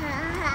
很好